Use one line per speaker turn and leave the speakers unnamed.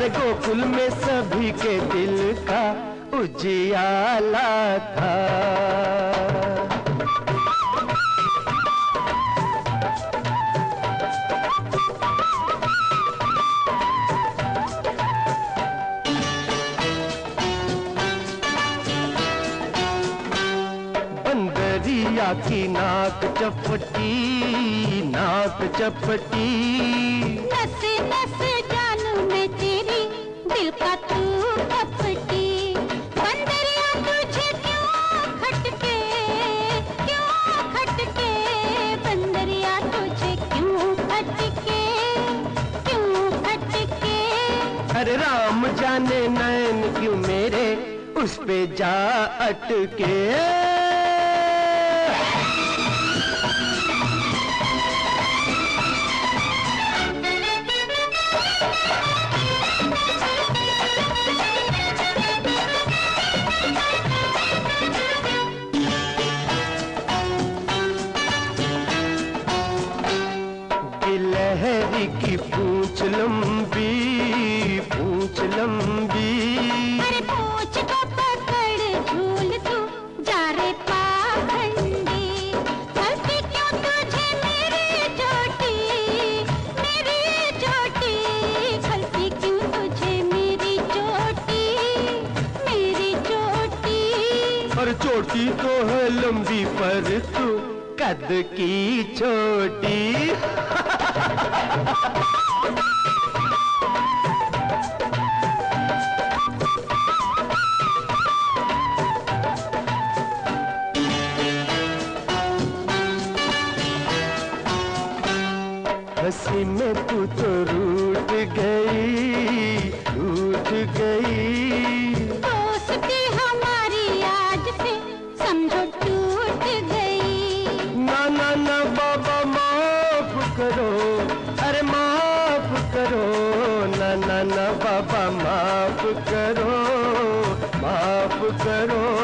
गोकुल में सभी के दिल का उजियाला था। बंदरिया की नाक चपटी नाक चपटी।
नस नस
राम जाने नैन क्यों मेरे? उस पे जा अटके। गिलहरी की पूछ लंबी पूछ लंबी।
चोटी
तो है लंबी पर तू, कद की छोटी हँसी में तू तो रूठ गई रूठ गई। करो ना ना ना बाबा माफ़ करो माफ़ करो।